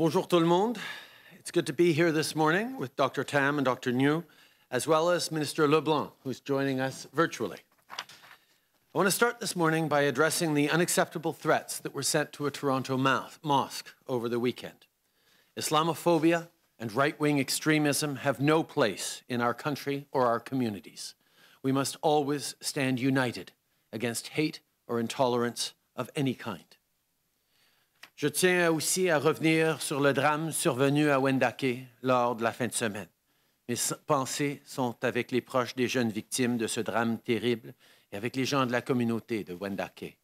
Bonjour tout le monde. It's good to be here this morning with Dr. Tam and Dr. Njoo, as well as Minister LeBlanc, who's joining us virtually. I want to start this morning by addressing the unacceptable threats that were sent to a Toronto mosque over the weekend. Islamophobia and right-wing extremism have no place in our country or our communities. We must always stand united against hate or intolerance of any kind. Je tiens aussi à revenir sur le drame survenu à Wendake lors de la fin de semaine. Mes pensées sont avec les proches des jeunes victimes de ce drame terrible et avec les gens de la communauté de Wendake.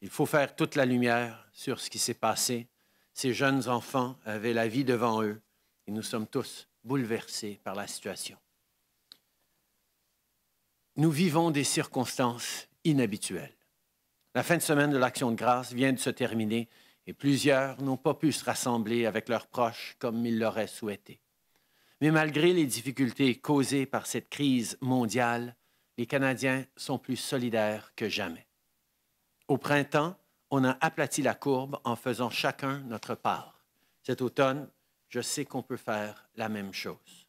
Il faut faire toute la lumière sur ce qui s'est passé. Ces jeunes enfants avaient la vie devant eux et nous sommes tous bouleversés par la situation. Nous vivons des circonstances inhabituelles. La fin de semaine de l'Action de grâce vient de se terminer et plusieurs n'ont pas pu se rassembler avec leurs proches comme ils l'auraient souhaité. Mais malgré les difficultés causées par cette crise mondiale, les Canadiens sont plus solidaires que jamais. Au printemps, on a aplati la courbe en faisant chacun notre part. Cet automne, je sais qu'on peut faire la même chose.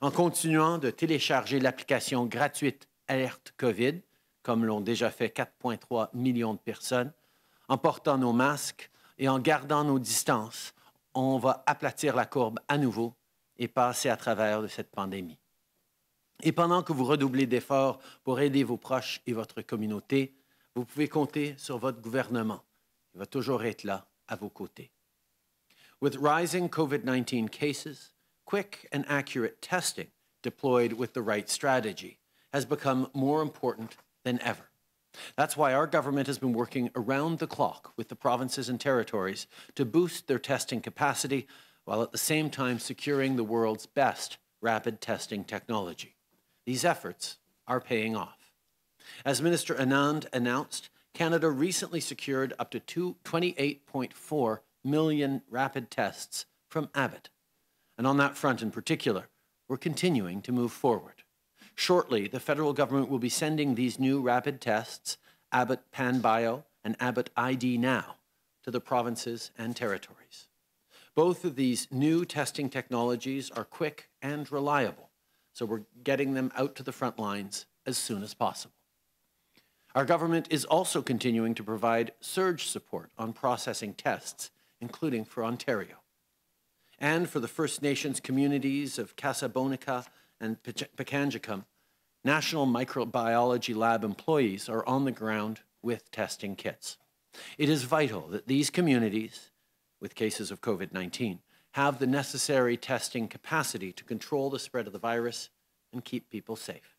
En continuant de télécharger l'application gratuite Alerte COVID, comme l'ont déjà fait 4,3 millions de personnes, en portant nos masques et en gardant nos distances, on va aplatir la courbe à nouveau et passer à travers de cette pandémie. Et pendant que vous redoublez d'efforts pour aider vos proches et votre communauté, vous pouvez compter sur votre gouvernement. Il va toujours être là à vos côtés. With rising COVID-19 cases, quick and accurate testing deployed with the right strategy has become more important than ever. That's why our government has been working around the clock with the provinces and territories to boost their testing capacity while at the same time securing the world's best rapid testing technology. These efforts are paying off. As Minister Anand announced, Canada recently secured up to 28.4 million rapid tests from Abbott. And on that front in particular, we're continuing to move forward. Shortly, the federal government will be sending these new rapid tests, Abbott PanBio and Abbott ID Now, to the provinces and territories. Both of these new testing technologies are quick and reliable, so we're getting them out to the front lines as soon as possible. Our government is also continuing to provide surge support on processing tests, including for Ontario. And for the First Nations communities of Kasabonika and Pikangikum, National Microbiology Lab employees are on the ground with testing kits. It is vital that these communities, with cases of COVID-19, have the necessary testing capacity to control the spread of the virus and keep people safe.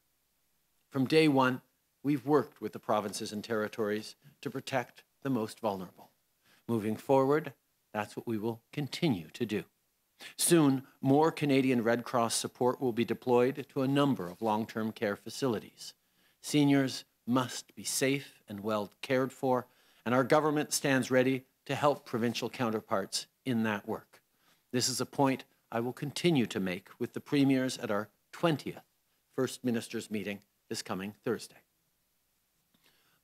From day one, we've worked with the provinces and territories to protect the most vulnerable. Moving forward, that's what we will continue to do. Soon, more Canadian Red Cross support will be deployed to a number of long-term care facilities. Seniors must be safe and well cared for, and our government stands ready to help provincial counterparts in that work. This is a point I will continue to make with the premiers at our 20th First Ministers meeting this coming Thursday.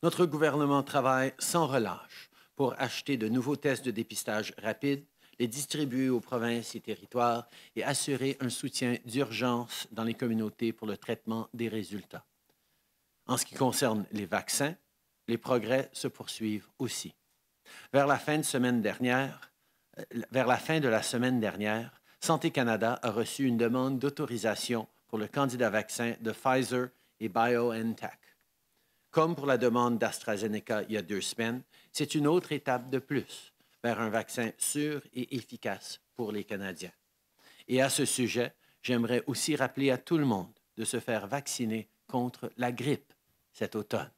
Notre gouvernement travaille sans relâche pour acheter de nouveaux tests de dépistage rapides les distribuer aux provinces et territoires et assurer un soutien d'urgence dans les communautés pour le traitement des résultats. En ce qui concerne les vaccins, les progrès se poursuivent aussi. Vers la fin de euh, la la semaine dernière, Santé Canada a reçu une demande d'autorisation pour le candidat vaccin de Pfizer et BioNTech. Comme pour la demande d'AstraZeneca il y a deux semaines, c'est une autre étape de plus vers un vaccin sûr et efficace pour les Canadiens. Et à ce sujet, j'aimerais aussi rappeler à tout le monde de se faire vacciner contre la grippe cet automne.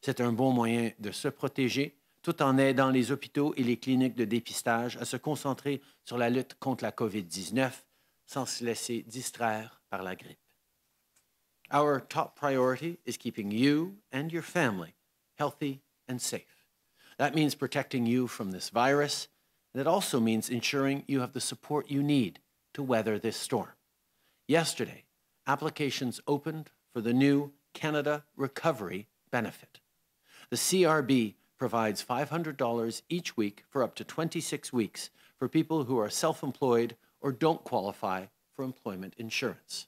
C'est un bon moyen de se protéger tout en aidant les hôpitaux et les cliniques de dépistage à se concentrer sur la lutte contre la COVID-19 sans se laisser distraire par la grippe. Our top priority is keeping you and your family healthy and safe. That means protecting you from this virus, and it also means ensuring you have the support you need to weather this storm. Yesterday, applications opened for the new Canada Recovery Benefit. The CRB provides $500 each week for up to 26 weeks for people who are self employed or don't qualify for employment insurance.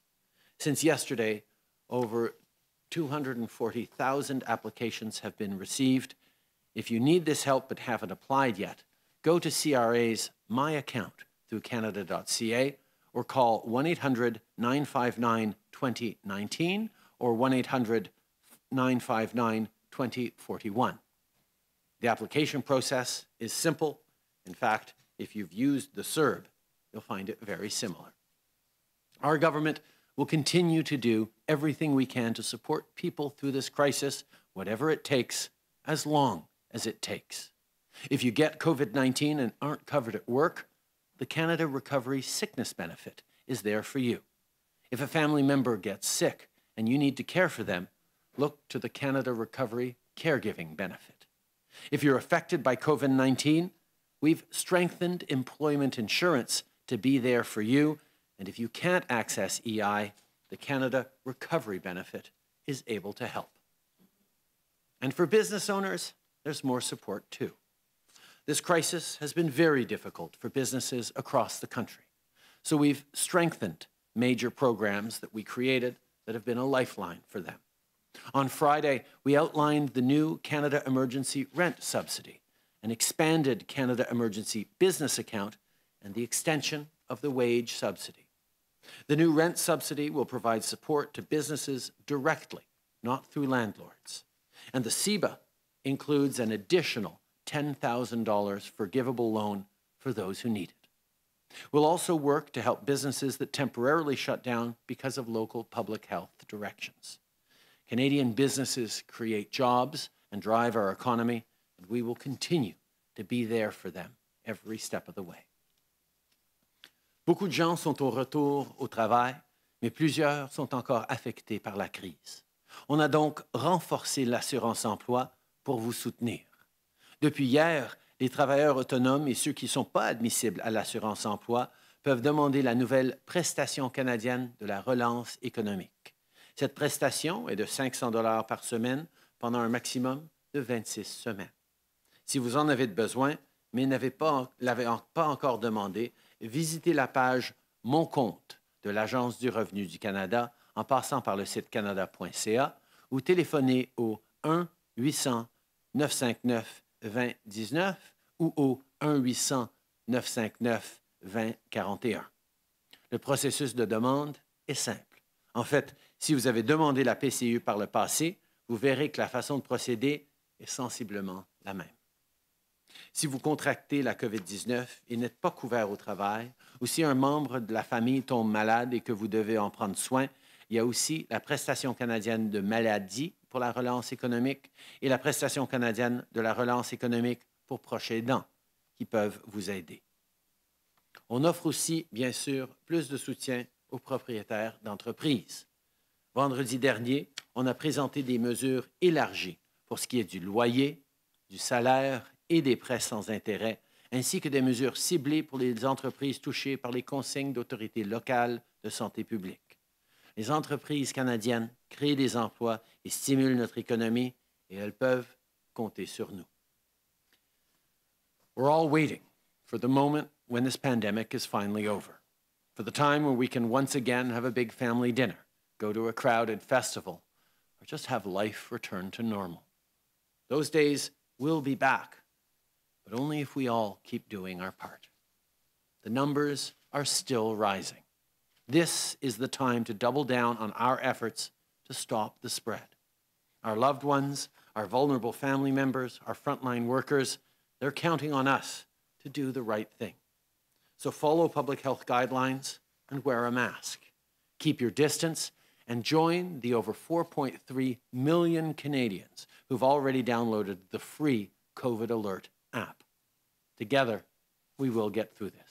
Since yesterday, over 240,000 applications have been received. If you need this help but haven't applied yet, go to CRA's My Account through Canada.ca or call 1 800 959 2019 or 1 800 959 2041. The application process is simple. In fact, if you've used the CERB, you'll find it very similar. Our government will continue to do everything we can to support people through this crisis, whatever it takes, as long as it takes. If you get COVID 19 and aren't covered at work, the Canada Recovery Sickness Benefit is there for you. If a family member gets sick and you need to care for them, look to the Canada Recovery Caregiving Benefit. If you're affected by COVID 19, we've strengthened employment insurance to be there for you and if you can't access EI, the Canada Recovery Benefit is able to help. And for business owners, there's more support too. This crisis has been very difficult for businesses across the country. So we've strengthened major programs that we created that have been a lifeline for them. On Friday, we outlined the new Canada Emergency Rent Subsidy, an expanded Canada Emergency Business Account, and the extension of the wage subsidy. The new rent subsidy will provide support to businesses directly, not through landlords. And the CEBA includes an additional $10,000 forgivable loan for those who need it. We'll also work to help businesses that temporarily shut down because of local public health directions. Canadian businesses create jobs and drive our economy, and we will continue to be there for them every step of the way. Beaucoup de gens sont au retour au travail, mais plusieurs sont encore affectés par la crise. On a donc renforcé l'assurance emploi pour vous soutenir. Depuis hier, les travailleurs autonomes et ceux qui ne sont pas admissibles à l'assurance emploi peuvent demander la nouvelle prestation canadienne de la relance économique. Cette prestation est de 500 dollars par semaine pendant un maximum de 26 semaines. Si vous en avez besoin, mais n'avez pas, l'avez pas encore demandé, visitez la page Mon compte de l'Agence du revenu du Canada en passant par le site canada.ca ou téléphonez au 1 800 959 2019 ou au 1 800 959 2041. Le processus de demande est simple. En fait, si vous avez demandé la PCU par le passé, vous verrez que la façon de procéder est sensiblement la même. Si vous contractez la COVID-19 et n'êtes pas couvert au travail, ou si un membre de la famille tombe malade et que vous devez en prendre soin, il y a aussi la prestation canadienne de maladie pour la relance économique et la prestation canadienne de la relance économique pour proches aidants qui peuvent vous aider. On offre aussi, bien sûr, plus de soutien aux propriétaires d'entreprises. Vendredi dernier, on a présenté des mesures élargies pour ce qui est du loyer, du salaire et des prêts sans intérêt, ainsi que des mesures ciblées pour les entreprises touchées par les consignes d'autorités locales de santé publique. Les entreprises canadiennes créent des emplois et stimulent notre économie et elles peuvent compter sur nous. We're all waiting for the moment when this pandemic is finally over, for the time where we can once again have a big family dinner, go to a crowded festival, or just have life return to normal. Those days will be back but only if we all keep doing our part. The numbers are still rising. This is the time to double down on our efforts to stop the spread. Our loved ones, our vulnerable family members, our frontline workers, they're counting on us to do the right thing. So follow public health guidelines and wear a mask. Keep your distance and join the over 4.3 million Canadians who've already downloaded the free COVID Alert app. Together, we will get through this.